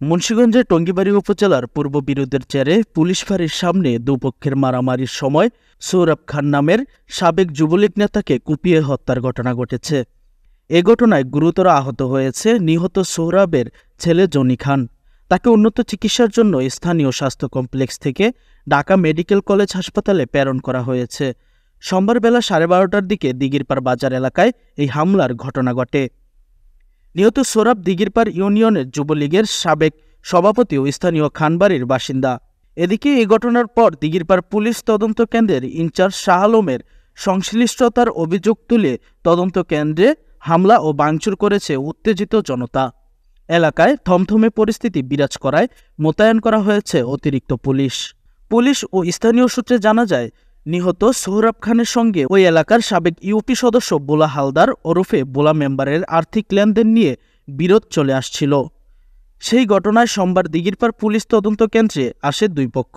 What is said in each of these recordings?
মুন্সীগঞ্জের টঙ্গিবাড়ি উপজেলার পূর্ব বিরোধের চেয়ারে পুলিশ ফাঁড়ির সামনে দুপক্ষের মারামারির সময় সৌরভ খান নামের সাবেক যুবলীগ নেতাকে কুপিয়ে হত্যার ঘটনা ঘটেছে। এ ঘটনায় গুরুতর আহত হয়েছে নিহত সৌরভের ছেলে জনি খান। তাকে উন্নত চিকিৎসার জন্য স্থানীয় স্বাস্থ্য কমপ্লেক্স থেকে ঢাকা মেডিকেল কলেজ হাসপাতালে প্রেরণ করা হয়েছে। সোমবার বেলা সাড়ে বারোটার দিকে দিগিরপাড় বাজার এলাকায় এই হামলার ঘটনা ঘটে। নিহত সোরাব দিগিরপাড় ইউনিয়নের যুবলীগের সাবেক সভাপতি ও স্থানীয় খানবাড়ির বাসিন্দা। এদিকে এই ঘটনার পর দিগিরপাড় পুলিশ তদন্ত কেন্দ্রের ইনচার্জ শাহ আলমের সংশ্লিষ্টতার অভিযোগ তুলে তদন্ত কেন্দ্রে হামলা ও ভাঙচুর করেছে উত্তেজিত জনতা। এলাকায় থমথমে পরিস্থিতি বিরাজ করায় মোতায়েন করা হয়েছে অতিরিক্ত পুলিশ। পুলিশ ও স্থানীয় সূত্রে জানা যায় নিহত সোহরাব খানের সঙ্গে ওই এলাকার সাবেক ইউপি সদস্য বোলা হালদার ওরফে বোলা মেম্বারের আর্থিক লেনদেন নিয়ে বিরোধ চলে আসছিল। সেই ঘটনায় সোমবার দিগিরপাড় পুলিশ তদন্ত কেন্দ্রে আসে দুই পক্ষ।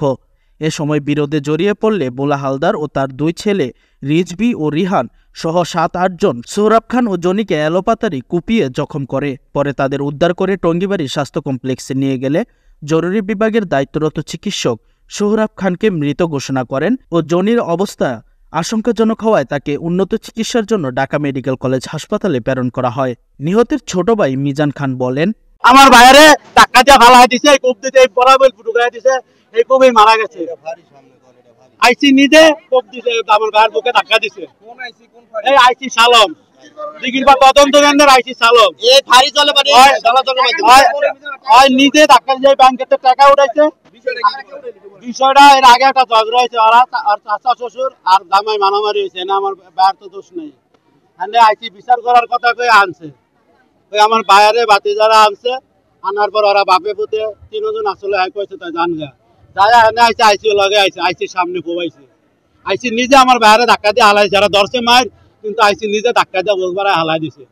এ সময় বিরোধে জড়িয়ে পড়লে বোলা হালদার ও তার দুই ছেলে রিজবি ও রিহান সহ সাত আটজন সৌরভ খান ও জনিকে এলোপাতারি কুপিয়ে জখম করে। পরে তাদের উদ্ধার করে টঙ্গিবাড়ি স্বাস্থ্য কমপ্লেক্সে নিয়ে গেলে জরুরি বিভাগের দায়িত্বরত চিকিৎসক সোহরাব খানকে মৃত ঘোষণা করেন ও জনির অবস্থা আশঙ্কাজনক হওয়ায় তাকে উন্নত চিকিৎসার জন্য ঢাকা মেডিকেল কলেজ হাসপাতালে প্রেরণ করা হয়। নিহতের ছোট ভাই মিজান খান বলেন আমার বাইরে টাকা দিয়ে ফালাই দিছে এই কোপ দিতে এই বরাবর ফুটুকাই দিছে এই কোপই মারা গেছে। আইসি নিজে কোপ দিছে আমার গায়ের বুকে ধাক্কা দিছে। এই আইসি সালম। দিঘির বা তদন্ত কেন্দ্রের আইসি সালম। এই ফাঁড়ি চলে মানে হয়- হয়- হয় নিজে ধাক্কা দিয়ে ব্যাংকেতে টাকা উঠাইছে। বিষয়টা এর আগে একটা ওরা আর শ্বশুর আর হয়েছে না আমার তো দোষ নেই। এনে আইসি বিচার করার কথা কই আনছে। ওই আমার বাইরে বাতি যারা আনছে, আনার পর ওরা বাপে পুতে তিনজন আসলে কইছে, তাই জান আইসে, আইসি লগে আইসে সামনে কোবাইছে আইসি নিজে আমার বাইরে ধাক্কা দিয়ে হালাই, যারা ধরছে মায়ের, কিন্তু আইসি নিজে ধাক্কা দিয়ে বলবার হালাই দিছে।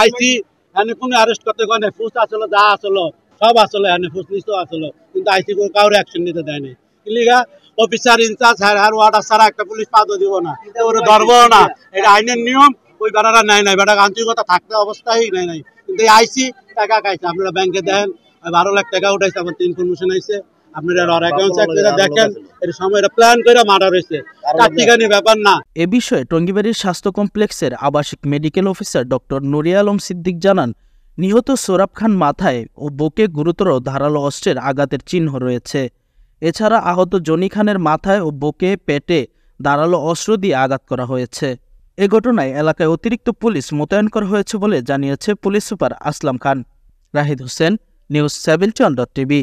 আইসি এনে কোনো অ্যারেস্ট করতে কয় নাই, ফুস আসলো, যা আসলো সব আসলো এনে ফুস নিশ্চ আসলো কিন্তু আইসি কোনো কাউরে অ্যাকশন নিতে দেয় নাই কিলিগা অফিসার ইনচার্জ হ্যার হ্যার ওয়ার্ডার ছাড়া একটা পুলিশ পাদও দিব না। ওরা ধরবো না। এটা আইনের নিয়ম ওই বেড়ারা নেয় নাই। বেটা আন্তরিকতা থাকতে অবস্থায় নেয় নাই। কিন্তু এই আইসি টাকা খাইছে। আপনারা ব্যাংকে দেন বারো লাখ টাকা উঠাইছে আমার তিন ইনফরমেশন আইছে। আপনারা ওর অ্যাকাউন্ট চেক করে দেখেন এর প্ল্যান করে মার্ডার হয়েছে ব্যাপার না। এ বিষয়ে টঙ্গিবাড়ির স্বাস্থ্য কমপ্লেক্সের আবাসিক medical officer doctor Nuria Alam Siddique জানান নিহত সোরাব খান মাথায় ও বুকে গুরুতর ধারালো অস্ত্রের আঘাতের চিহ্ন রয়েছে। এছাড়া আহত জনি খানের মাথায় ও বুকে পেটে ধারালো অস্ত্র দিয়ে আঘাত করা হয়েছে। এ ঘটনায় এলাকায় অতিরিক্ত পুলিশ মোতায়েন করা হয়েছে বলে জানিয়েছে police super Aslam Khan. Rahid Hossain, news seven Chandra TV.